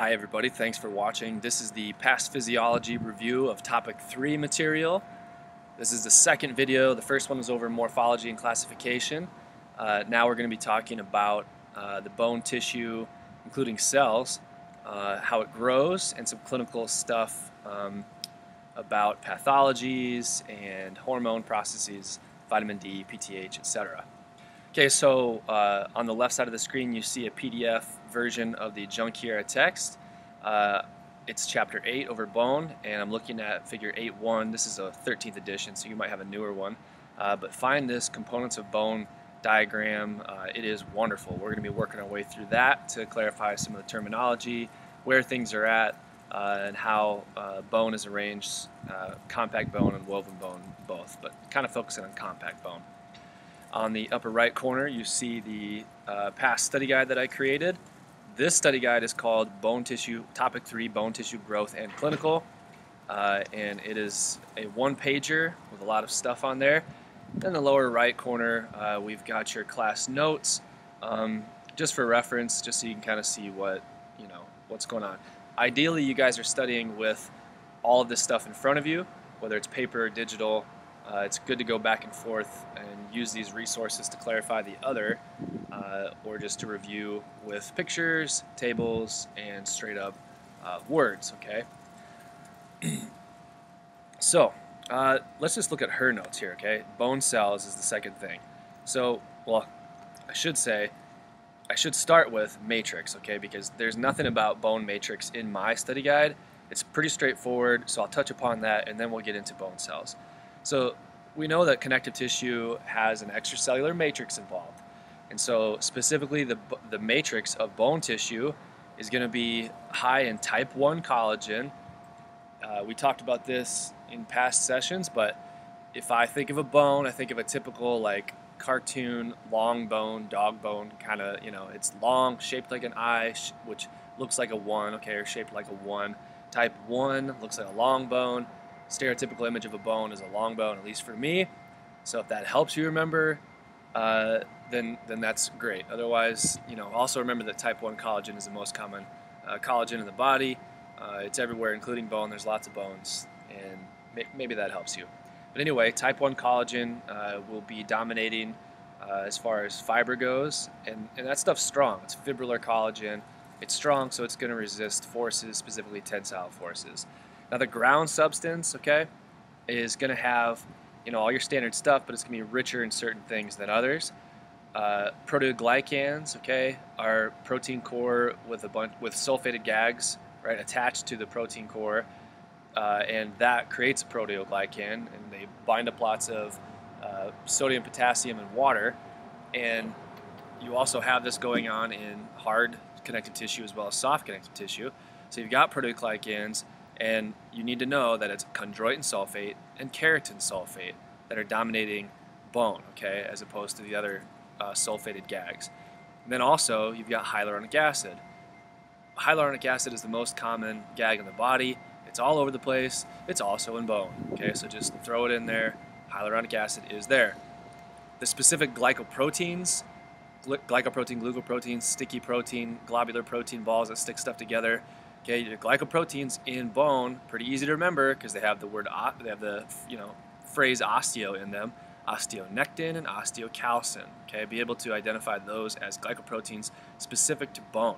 Hi everybody, thanks for watching. This is the PASS physiology review of topic 3 material. This is the second video. The first one was over morphology and classification. Uh, now we're going to be talking about uh, the bone tissue, including cells, uh, how it grows, and some clinical stuff um, about pathologies and hormone processes, vitamin D, PTH, etc. Okay, so uh, on the left side of the screen you see a PDF version of the Junqueira text. Uh, it's chapter 8 over bone, and I'm looking at figure 8.1. This is a 13th edition, so you might have a newer one. Uh, but find this components of bone diagram. Uh, it is wonderful. We're going to be working our way through that to clarify some of the terminology, where things are at, uh, and how uh, bone is arranged, uh, compact bone and woven bone both, but kind of focusing on compact bone. On the upper right corner, you see the uh, PASS study guide that I created. This study guide is called Bone Tissue, Topic 3, Bone Tissue Growth and Clinical. Uh, and it is a one-pager with a lot of stuff on there. In the lower right corner, uh, we've got your class notes, um, just for reference, just so you can kind of see what, you know, what's going on. Ideally, you guys are studying with all of this stuff in front of you, whether it's paper or digital, uh, it's good to go back and forth and use these resources to clarify the other uh, or just to review with pictures, tables, and straight up uh, words, okay? so, uh, let's just look at her notes here, okay? Bone cells is the second thing. So, well, I should say, I should start with matrix, okay? Because there's nothing about bone matrix in my study guide. It's pretty straightforward, so I'll touch upon that and then we'll get into bone cells. So we know that connective tissue has an extracellular matrix involved. And so specifically the, the matrix of bone tissue is going to be high in type 1 collagen. Uh, we talked about this in past sessions, but if I think of a bone, I think of a typical like cartoon long bone, dog bone kind of, you know, it's long, shaped like an eye, which looks like a 1, okay, or shaped like a 1. Type 1 looks like a long bone stereotypical image of a bone is a long bone, at least for me. So if that helps you remember, uh, then then that's great. Otherwise, you know, also remember that type 1 collagen is the most common uh, collagen in the body. Uh, it's everywhere, including bone. There's lots of bones, and may maybe that helps you. But anyway, type 1 collagen uh, will be dominating uh, as far as fiber goes, and, and that stuff's strong. It's fibrillar collagen. It's strong, so it's going to resist forces, specifically tensile forces. Now the ground substance, okay, is going to have, you know, all your standard stuff, but it's going to be richer in certain things than others. Uh, proteoglycans, okay, are protein core with a bunch with sulfated GAGs, right, attached to the protein core, uh, and that creates a proteoglycan, and they bind up lots of uh, sodium, potassium, and water, and you also have this going on in hard connective tissue as well as soft connective tissue. So you've got proteoglycans and you need to know that it's chondroitin sulfate and keratan sulfate that are dominating bone, okay, as opposed to the other uh, sulfated GAGs. And then also, you've got hyaluronic acid. Hyaluronic acid is the most common GAG in the body. It's all over the place. It's also in bone, okay, so just throw it in there. Hyaluronic acid is there. The specific glycoproteins, glycoprotein, glucoprotein, sticky protein, globular protein balls that stick stuff together, Okay, your glycoproteins in bone, pretty easy to remember because they have the word, they have the, you know, phrase osteo in them, osteonectin and osteocalcin. Okay, be able to identify those as glycoproteins specific to bone.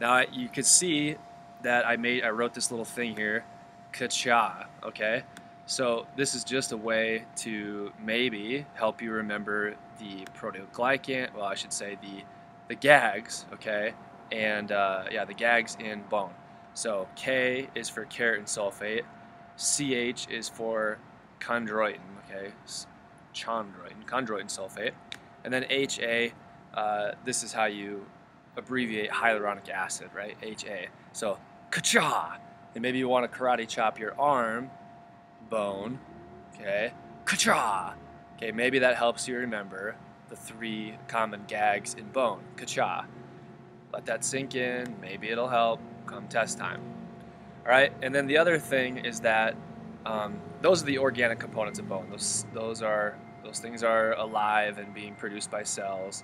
Now you can see that I made, I wrote this little thing here, kacha, okay? So this is just a way to maybe help you remember the proteoglycan, well I should say the, the GAGs, okay? and uh, yeah, the GAGs in bone. So K is for keratan sulfate, CH is for chondroitin, okay, chondroitin, chondroitin sulfate, and then HA, uh, this is how you abbreviate hyaluronic acid, right, HA. So kacha, and maybe you want to karate chop your arm bone, okay, kacha. Okay, maybe that helps you remember the three common gags in bone, kacha. Let that sink in. Maybe it'll help come test time. All right, and then the other thing is that um, those are the organic components of bone. Those those are those things are alive and being produced by cells.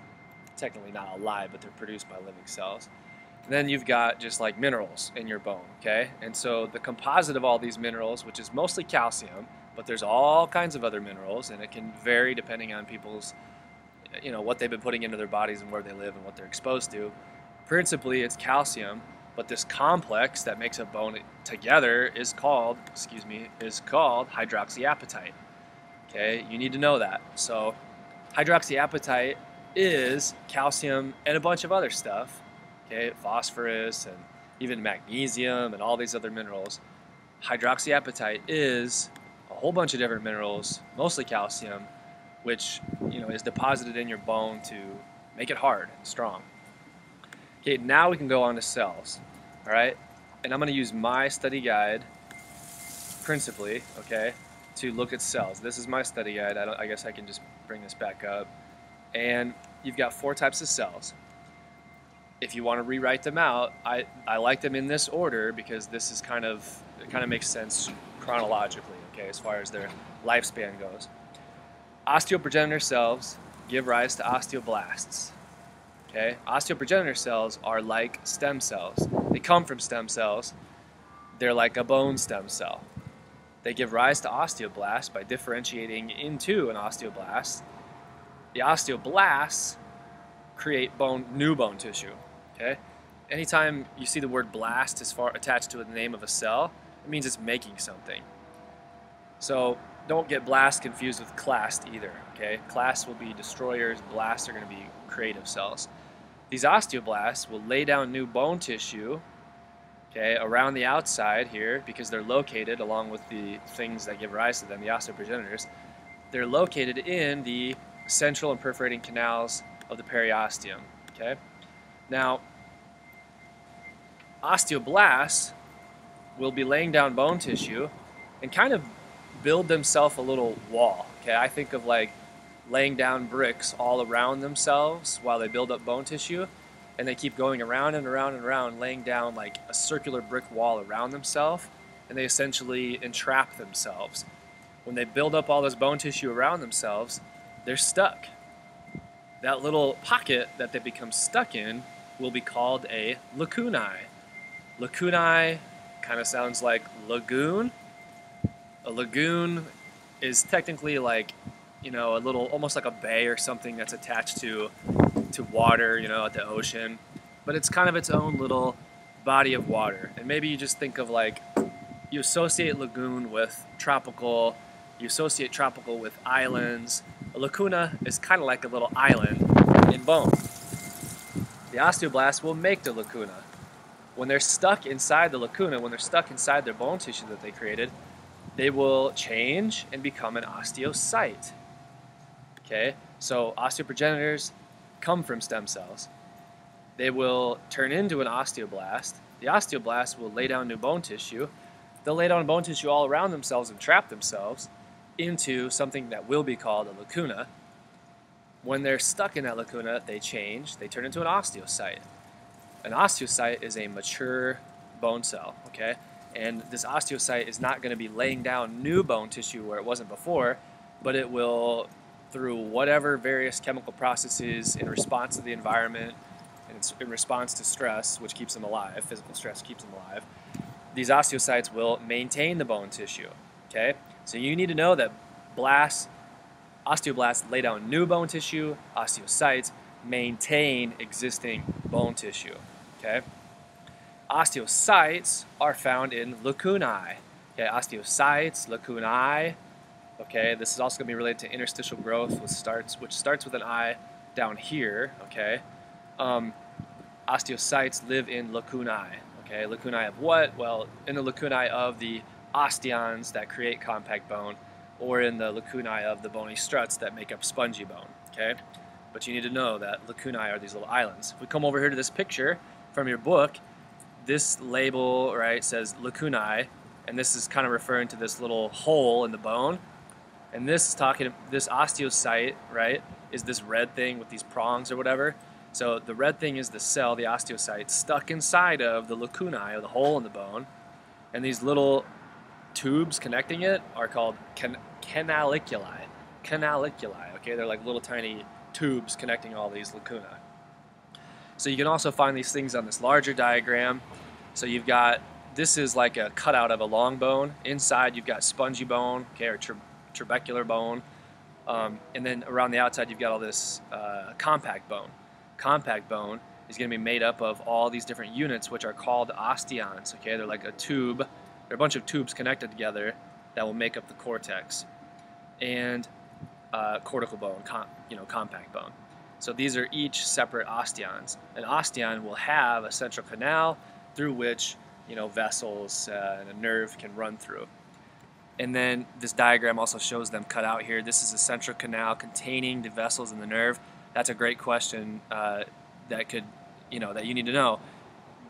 Technically not alive, but they're produced by living cells. Then you've got just like minerals in your bone, okay? And so the composite of all these minerals, which is mostly calcium, but there's all kinds of other minerals, and it can vary depending on people's, you know, what they've been putting into their bodies and where they live and what they're exposed to. Principally, it's calcium, but this complex that makes a bone together is called, excuse me, is called hydroxyapatite. Okay, you need to know that. So, hydroxyapatite is calcium and a bunch of other stuff. Okay, phosphorus and even magnesium and all these other minerals. Hydroxyapatite is a whole bunch of different minerals, mostly calcium, which you know is deposited in your bone to make it hard and strong. Okay, now we can go on to cells. All right, and I'm going to use my study guide principally, okay, to look at cells. This is my study guide. I, I guess I can just bring this back up. And you've got four types of cells. If you want to rewrite them out, I, I like them in this order because this is kind of, it kind of makes sense chronologically, okay, as far as their lifespan goes. Osteoprogenitor cells give rise to osteoblasts. Okay, osteoprogenitor cells are like stem cells. They come from stem cells. They're like a bone stem cell. They give rise to osteoblasts by differentiating into an osteoblast. The osteoblasts create bone, new bone tissue. Okay, anytime you see the word blast as far attached to the name of a cell, it means it's making something. So don't get blast confused with clast either. Okay, clasts will be destroyers. Blasts are going to be creative cells. These osteoblasts will lay down new bone tissue okay, around the outside here because they're located along with the things that give rise to them, the osteoprogenitors. They're located in the central and perforating canals of the periosteum. Okay, now osteoblasts will be laying down bone tissue and kind of build themselves a little wall. Okay, I think of like laying down bricks all around themselves while they build up bone tissue and they keep going around and around and around laying down like a circular brick wall around themselves and they essentially entrap themselves. When they build up all this bone tissue around themselves they're stuck. That little pocket that they become stuck in will be called a lacunae lacunae kind of sounds like lagoon a lagoon is technically like you know, a little, almost like a bay or something that's attached to, to water, you know, at the ocean. But it's kind of its own little body of water. And maybe you just think of like, you associate lagoon with tropical, you associate tropical with islands. A lacuna is kind of like a little island in bone. The osteoblast will make the lacuna. When they're stuck inside the lacuna, when they're stuck inside their bone tissue that they created, they will change and become an osteocyte. Okay, so osteoprogenitors come from stem cells. They will turn into an osteoblast. The osteoblast will lay down new bone tissue. They'll lay down bone tissue all around themselves and trap themselves into something that will be called a lacuna. When they're stuck in that lacuna, they change. They turn into an osteocyte. An osteocyte is a mature bone cell, okay? And this osteocyte is not going to be laying down new bone tissue where it wasn't before, but it will through whatever various chemical processes in response to the environment and in response to stress, which keeps them alive, physical stress keeps them alive, these osteocytes will maintain the bone tissue. Okay? So you need to know that blasts, osteoblasts lay down new bone tissue, osteocytes maintain existing bone tissue. Okay? Osteocytes are found in lacunae. Okay, osteocytes, lacunae, Okay, this is also going to be related to interstitial growth, which starts which starts with an I down here. Okay, um, osteocytes live in lacunae. Okay, lacunae of what? Well, in the lacunae of the osteons that create compact bone, or in the lacunae of the bony struts that make up spongy bone. Okay, but you need to know that lacunae are these little islands. If we come over here to this picture from your book, this label right says lacunae, and this is kind of referring to this little hole in the bone and this is talking, this osteocyte, right, is this red thing with these prongs or whatever. So the red thing is the cell, the osteocyte, stuck inside of the lacunae, or the hole in the bone. And these little tubes connecting it are called can canaliculi. Canaliculi, okay? They're like little tiny tubes connecting all these lacuna. So you can also find these things on this larger diagram. So you've got, this is like a cutout of a long bone. Inside you've got spongy bone, okay, or tra trabecular bone. Um, and then around the outside you've got all this uh, compact bone. Compact bone is going to be made up of all these different units which are called osteons, okay? They're like a tube, they're a bunch of tubes connected together that will make up the cortex. And uh, cortical bone, you know, compact bone. So these are each separate osteons. An osteon will have a central canal through which you know vessels uh, and a nerve can run through. And then this diagram also shows them cut out here. This is a central canal containing the vessels and the nerve. That's a great question uh, that could, you know, that you need to know.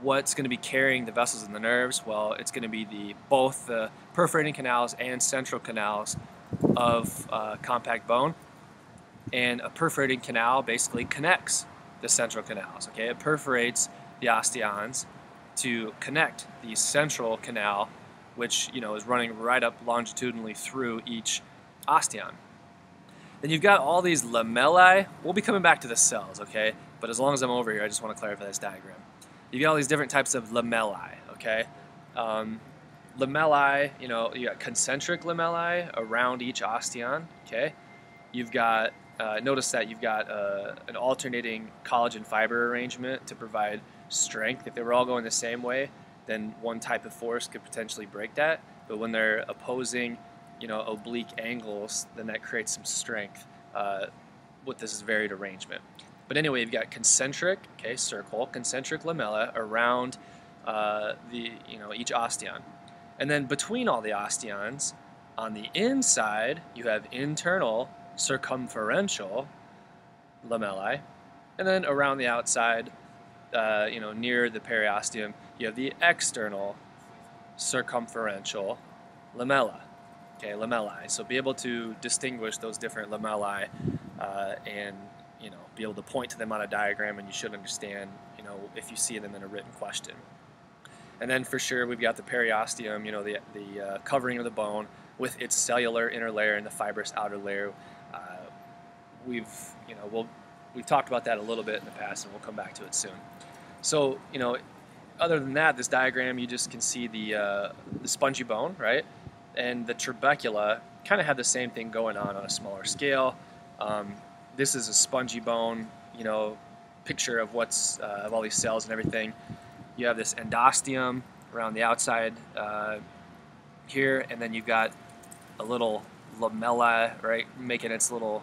What's going to be carrying the vessels and the nerves? Well, it's going to be the both the perforating canals and central canals of uh, compact bone and a perforating canal basically connects the central canals. Okay, it perforates the osteons to connect the central canal, which you know is running right up longitudinally through each osteon. Then you've got all these lamellae. We'll be coming back to the cells, okay? But as long as I'm over here, I just want to clarify this diagram. You've got all these different types of lamellae, okay? Um, lamellae, you know, you got concentric lamellae around each osteon, okay? You've got uh, notice that you've got uh, an alternating collagen fiber arrangement to provide strength. If they were all going the same way, then one type of force could potentially break that. But when they're opposing, you know, oblique angles, then that creates some strength uh, with this varied arrangement. But anyway, you've got concentric, okay, circle, concentric lamella around uh, the, you know, each osteon. And then between all the osteons, on the inside, you have internal circumferential lamellae, and then around the outside, uh, you know, near the periosteum, you have the external circumferential lamella. Okay, lamellae. So be able to distinguish those different lamellae uh, and you know be able to point to them on a diagram, and you should understand you know if you see them in a written question. And then for sure we've got the periosteum, you know the the uh, covering of the bone with its cellular inner layer and the fibrous outer layer uh, we've, you know, we'll, we've talked about that a little bit in the past, and we'll come back to it soon. So, you know, other than that, this diagram, you just can see the, uh, the spongy bone, right? And the trabecula kind of have the same thing going on on a smaller scale. Um, this is a spongy bone, you know, picture of what's uh, of all these cells and everything. You have this endosteum around the outside uh, here, and then you've got a little lamella, right, making its little,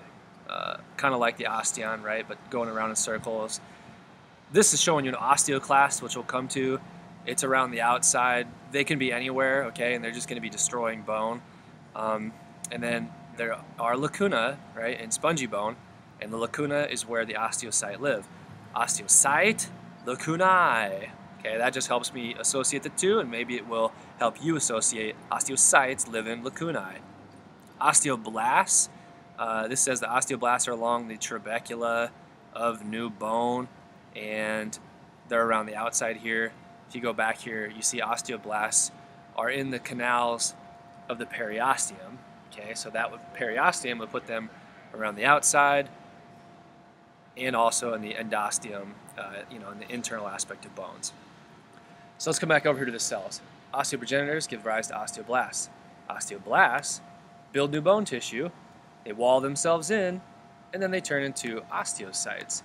uh, kind of like the osteon, right, but going around in circles. This is showing you an osteoclast, which we'll come to. It's around the outside. They can be anywhere, okay, and they're just going to be destroying bone. Um, and then there are lacuna, right, in spongy bone, and the lacuna is where the osteocyte live. Osteocyte, lacunae. Okay, that just helps me associate the two, and maybe it will help you associate osteocytes live in lacunae. Osteoblasts. Uh, this says the osteoblasts are along the trabecula of new bone, and they're around the outside here. If you go back here, you see osteoblasts are in the canals of the periosteum. Okay, so that would periosteum would put them around the outside, and also in the endosteum, uh, you know, in the internal aspect of bones. So let's come back over here to the cells. Osteoprogenitors give rise to osteoblasts. Osteoblasts build new bone tissue, they wall themselves in, and then they turn into osteocytes.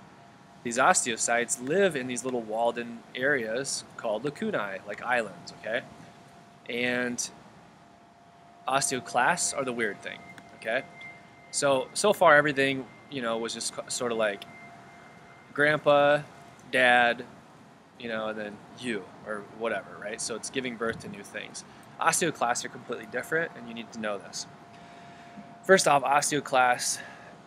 These osteocytes live in these little walled in areas called lacunae, like islands, okay? And osteoclasts are the weird thing, okay? So, so far everything, you know, was just sort of like grandpa, dad, you know, and then you, or whatever, right? So it's giving birth to new things. Osteoclasts are completely different, and you need to know this. First off, osteoclasts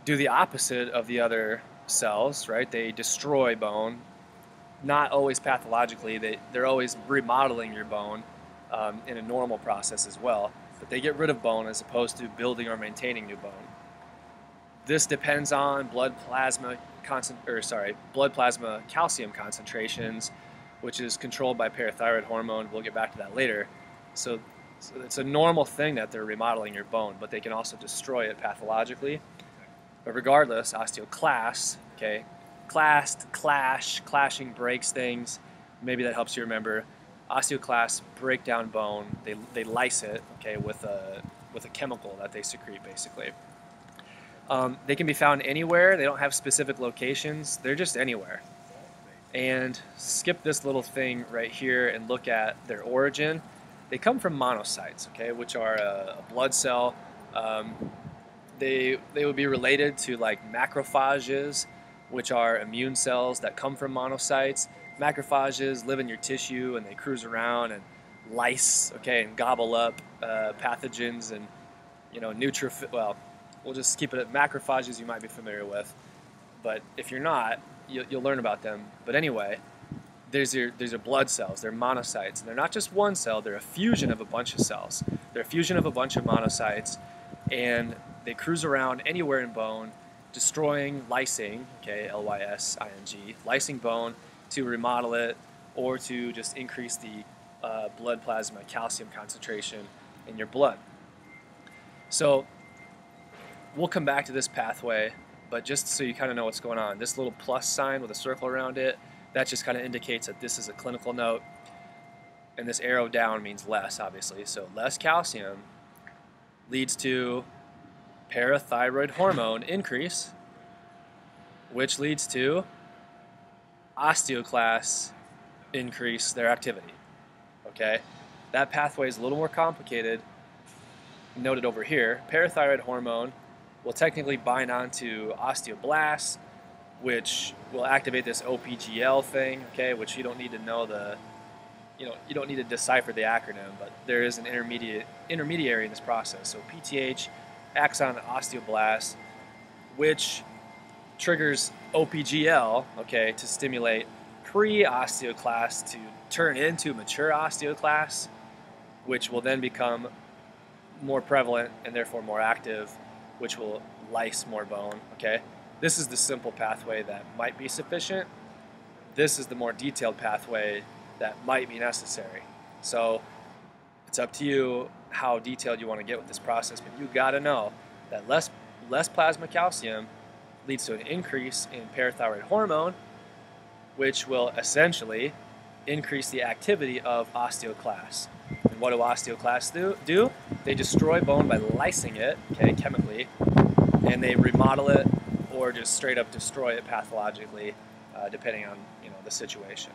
do the opposite of the other cells, right? They destroy bone, not always pathologically. They, they're always remodeling your bone um, in a normal process as well, but they get rid of bone as opposed to building or maintaining new bone. This depends on blood plasma or sorry, blood plasma calcium concentrations, which is controlled by parathyroid hormone. We'll get back to that later. So so it's a normal thing that they're remodeling your bone, but they can also destroy it pathologically. But regardless, osteoclasts, okay, clast, clash, clashing breaks things. Maybe that helps you remember. Osteoclasts break down bone. They, they lyse it, okay, with a with a chemical that they secrete, basically. Um, they can be found anywhere. They don't have specific locations. They're just anywhere. And skip this little thing right here and look at their origin. They come from monocytes, okay, which are a, a blood cell. Um, they they would be related to like macrophages, which are immune cells that come from monocytes. Macrophages live in your tissue and they cruise around and lyse, okay, and gobble up uh, pathogens and you know neutrophil. Well, we'll just keep it at macrophages you might be familiar with, but if you're not, you'll, you'll learn about them. But anyway, there's your there's your blood cells. They're monocytes, and they're not just one cell. They're a fusion of a bunch of cells. They're a fusion of a bunch of monocytes, and they cruise around anywhere in bone, destroying, lysing, okay, L-Y-S-I-N-G, lysing bone to remodel it or to just increase the uh, blood plasma calcium concentration in your blood. So we'll come back to this pathway, but just so you kind of know what's going on, this little plus sign with a circle around it, that just kind of indicates that this is a clinical note. And this arrow down means less, obviously. So less calcium leads to parathyroid hormone increase, which leads to osteoclasts increase their activity. Okay? That pathway is a little more complicated, noted over here. Parathyroid hormone will technically bind onto osteoblasts, which will activate this OPGL thing, okay, which you don't need to know the you know, you don't need to decipher the acronym, but there is an intermediate intermediary in this process. So PTH acts on osteoblast, which triggers OPGL, okay, to stimulate pre-osteoclasts to turn into mature osteoclasts, which will then become more prevalent and therefore more active, which will lyse more bone, okay? This is the simple pathway that might be sufficient. This is the more detailed pathway that might be necessary. So it's up to you how detailed you want to get with this process, but you got to know that less less plasma calcium leads to an increase in parathyroid hormone, which will essentially increase the activity of osteoclasts. And what do osteoclasts do? do? They destroy bone by lysing it, okay, chemically, and they remodel it or just straight up destroy it pathologically, uh, depending on you know the situation.